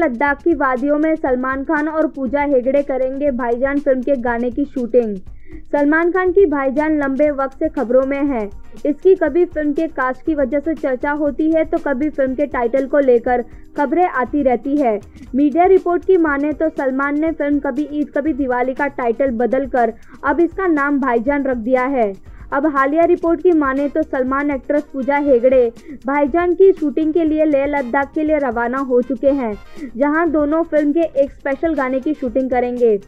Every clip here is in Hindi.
लद्दाख की वादियों में सलमान खान और पूजा हेगड़े करेंगे भाईजान फ़िल्म के गाने की शूटिंग। सलमान खान की भाईजान लंबे वक्त से खबरों में है। इसकी कभी फ़िल्म के कास्ट की वजह से चर्चा होती है तो कभी फ़िल्म के टाइटल को लेकर खबरें आती रहती है। मीडिया रिपोर्ट की माने तो सलमान ने फ़िल्म कभी ईद, कभी दिवाली का टाइटल बदलकर अब इसका नाम भाईजान रख दिया है। अब हालिया रिपोर्ट की माने तो सलमान एक्ट्रेस पूजा हेगड़े भाईजान की शूटिंग के लिए लेह लद्दाख के लिए रवाना हो चुके हैं, जहाँ दोनों फ़िल्म के एक स्पेशल गाने की शूटिंग करेंगे।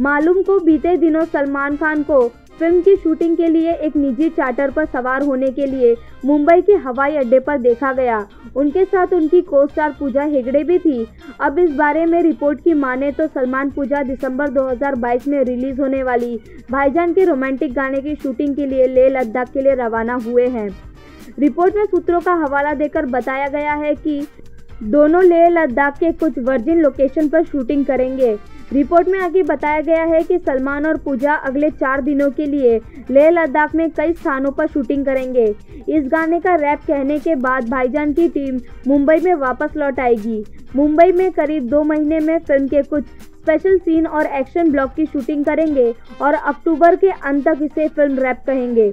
मालूम को बीते दिनों सलमान खान को फ़िल्म की शूटिंग के लिए एक निजी चार्टर पर सवार होने के लिए मुंबई के हवाई अड्डे पर देखा गया। उनके साथ उनकी को स्टार पूजा हेगड़े भी थी। अब इस बारे में रिपोर्ट की माने तो सलमान पूजा दिसंबर 2022 में रिलीज़ होने वाली। भाईजान के रोमांटिक गाने की शूटिंग के लिए लेह लद्दाख के लिए रवाना हुए हैं। रिपोर्ट में सूत्रों का हवाला देकर बताया गया है कि दोनों लेह लद्दाख के कुछ वर्जिन लोकेशन पर शूटिंग करेंगे। रिपोर्ट में आगे बताया गया है कि सलमान और पूजा अगले चार दिनों के लिए लेह लद्दाख में कई स्थानों पर शूटिंग करेंगे। इस गाने का रैप कहने के बाद भाईजान की टीम मुंबई में वापस लौट आएगी। मुंबई में करीब दो महीने में फ़िल्म के कुछ स्पेशल सीन और एक्शन ब्लॉक की शूटिंग करेंगे और अक्टूबर के अंत तक इसे फ़िल्म रैप कहेंगे।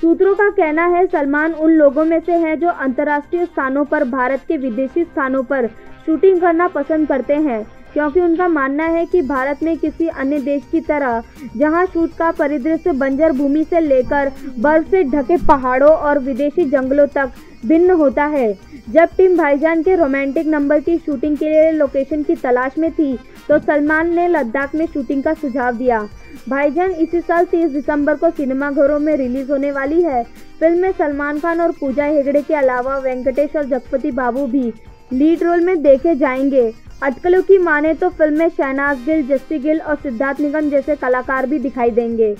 सूत्रों का कहना है, सलमान उन लोगों में से हैं जो अंतर्राष्ट्रीय स्थानों पर, भारत के विदेशी स्थानों पर शूटिंग करना पसंद करते हैं। क्योंकि उनका मानना है कि भारत में किसी अन्य देश की तरह, जहाँ शूट का परिदृश्य बंजर भूमि से लेकर बर्फ़ से ढके पहाड़ों और विदेशी जंगलों तक भिन्न होता है। जब टीम भाईजान के रोमांटिक नंबर की शूटिंग के लिए लोकेशन की तलाश में थी तो सलमान ने लद्दाख में शूटिंग का सुझाव दिया। भाईजान इसी साल 30 दिसंबर को सिनेमाघरों में रिलीज़ होने वाली है। फ़िल्म में सलमान खान और पूजा हेगड़े के अलावा वेंकटेश और जगपति बाबू भी लीड रोल में देखे जाएँगे। अटकलों की माने तो फ़िल्म में शहनाज गिल जस्सी गिल और सिद्धार्थ निगम जैसे कलाकार भी दिखाई देंगे।